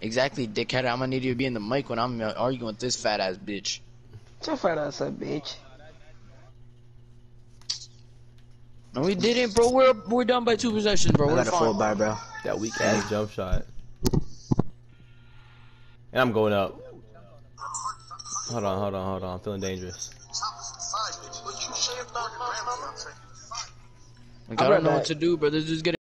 Exactly, dickhead. I'm gonna need you to be in the mic when I'm arguing with this fat ass bitch. So fat ass bitch. No, we didn't, bro. We're we're done by two possessions, bro. I We're got a full by bro. That weak ass jump shot. And I'm going up. Hold on, hold on, hold on. I'm feeling dangerous. Like, I don't know what to do, bro. This is getting.